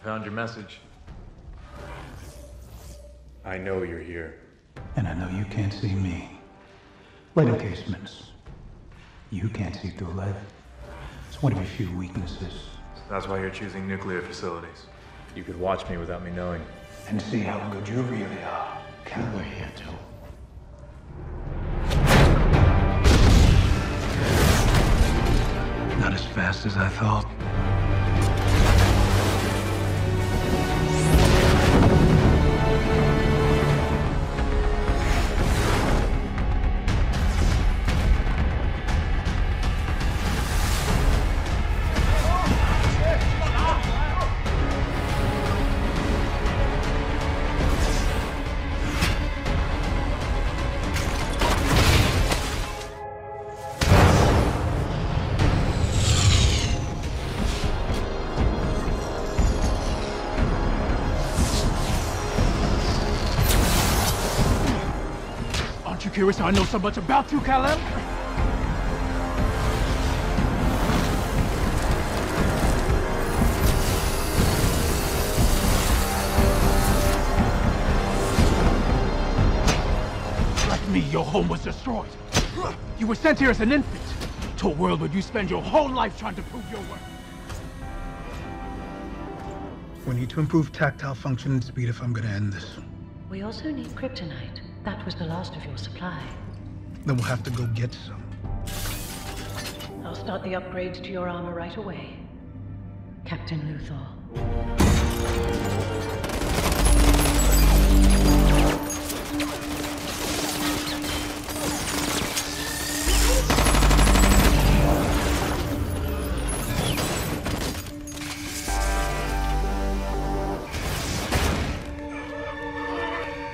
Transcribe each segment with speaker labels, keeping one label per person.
Speaker 1: I found your message. I know you're here.
Speaker 2: And I know you can't see me. Light encasements. You can't see through lead. It's one of your few weaknesses.
Speaker 1: That's why you're choosing nuclear facilities. You could watch me without me knowing.
Speaker 2: And see how good you really are. Can we here too? Not as fast as I thought.
Speaker 3: You curious how I know so much about you, Kal-El? Like me, your home was destroyed. You were sent here as an infant to a world where you spend your whole life trying to prove your worth.
Speaker 2: We need to improve tactile function and speed if I'm gonna end this.
Speaker 4: We also need kryptonite. That was the last of your supply.
Speaker 2: Then we'll have to go get some.
Speaker 4: I'll start the upgrades to your armor right away. Captain Luthor.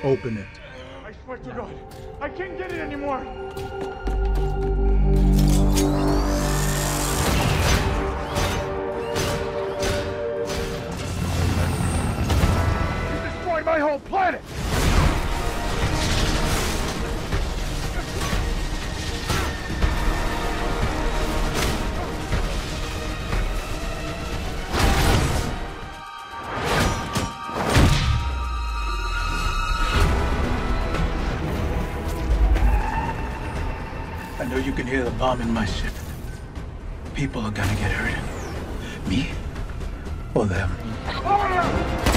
Speaker 2: Open it.
Speaker 3: I God, I can't get it anymore.
Speaker 2: Bomb in my ship. People are gonna get hurt. Me? Or them?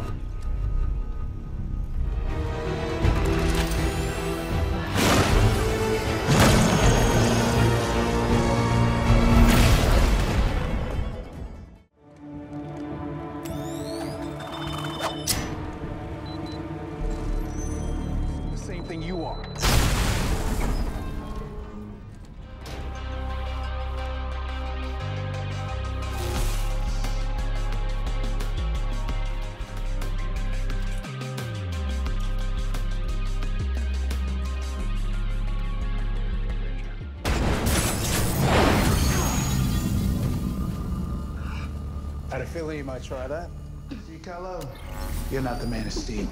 Speaker 3: The same thing you are.
Speaker 2: Had a feeling you might try that. See, Kal-El? You're not the man of steel.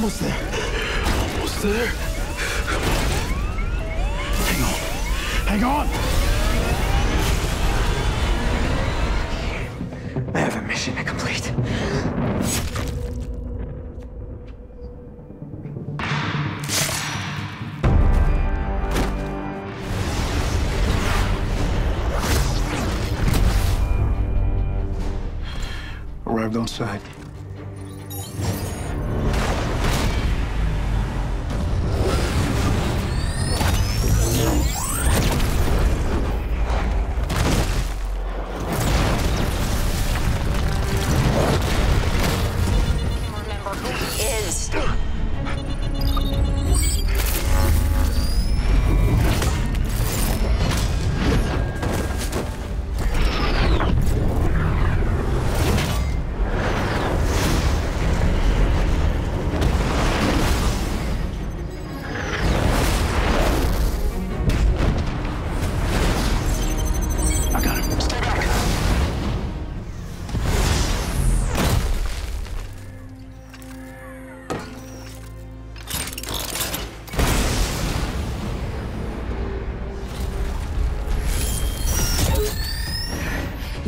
Speaker 2: Almost there. Almost there. Hang on. Hang on! I have a mission to complete. Arrived on site.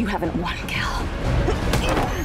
Speaker 4: You haven't won, Kal.